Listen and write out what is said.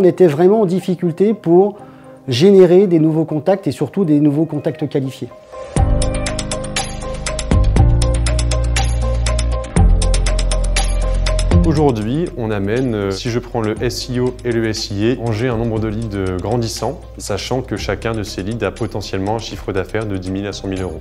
On était vraiment en difficulté pour générer des nouveaux contacts et surtout des nouveaux contacts qualifiés. Aujourd'hui, on amène, euh, si je prends le SEO et le SIA, j'ai un nombre de leads grandissant, sachant que chacun de ces leads a potentiellement un chiffre d'affaires de 10 000 à 100 000 euros.